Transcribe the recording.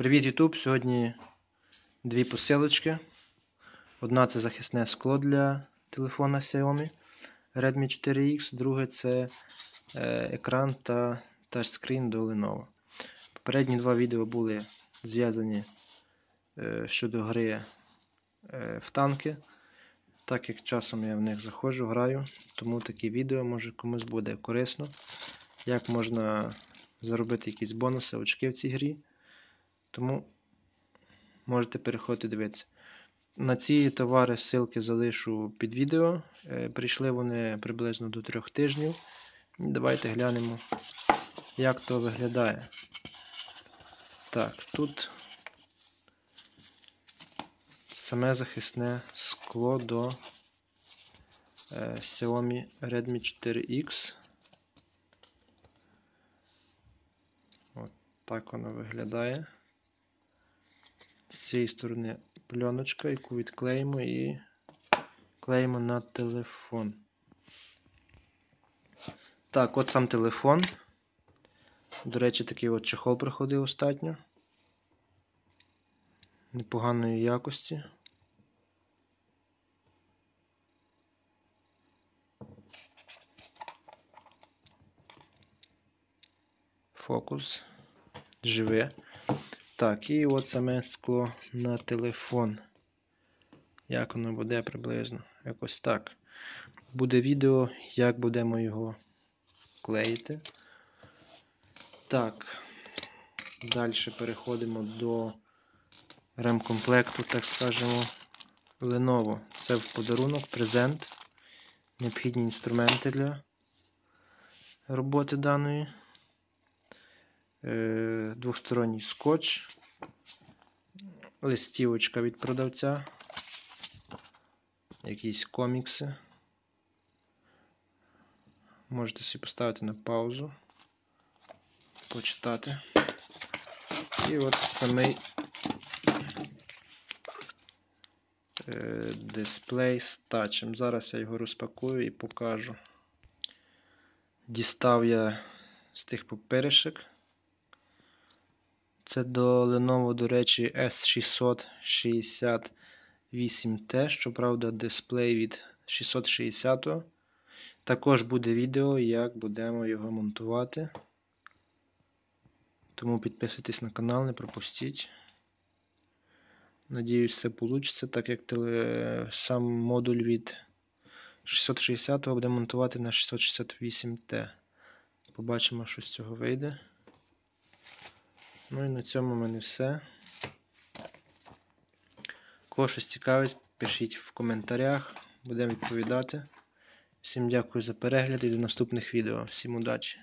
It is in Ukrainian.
Привіт, YouTube! Сьогодні дві посилочки. Одна це захисне скло для телефона Xiaomi Redmi 4X, друге це е, екран та тачскрін до Lenovo. Попередні два відео були зв'язані е, щодо гри е, в танки. Так як часом я в них заходжу, граю, тому такі відео може комусь буде корисно. Як можна заробити якісь бонуси, очки в цій грі. Тому можете переходити дивитися. На ці товари ссылки залишу під відео. Е, Прийшли вони приблизно до трьох тижнів. Давайте глянемо, як то виглядає. Так, тут саме захисне скло до е, Xiaomi Redmi 4X. От так воно виглядає. З цієї сторони пленочка, яку відклеїмо і клеїмо на телефон. Так, от сам телефон. До речі, такий от чехол приходив остатньо. Непоганої якості. Фокус. Живе. Так, і от саме скло на телефон. Як воно буде приблизно? Якось так. Буде відео, як будемо його клеїти. Так. Далі переходимо до ремкомплекту, так скажемо, Lenovo. Це в подарунок, презент. Необхідні інструменти для роботи даної. Е, двосторонній скотч, листівочка від продавця, якісь комікси. Можете собі поставити на паузу, почитати. І от самий е, дисплей з тачем. Зараз я його розпакую і покажу. Дістав я з тих паперишек. Це до Lenovo, до речі, S668T, щоправда, дисплей від 660. Також буде відео, як будемо його монтувати. Тому підписуйтесь на канал, не пропустіть. Надіюсь, все вийде, так як теле... сам модуль від 660 буде монтувати на 668T. Побачимо, що з цього вийде. Ну і на цьому в мене все. Кого щось цікавить, пишіть в коментарях, будемо відповідати. Всім дякую за перегляд і до наступних відео. Всім удачі!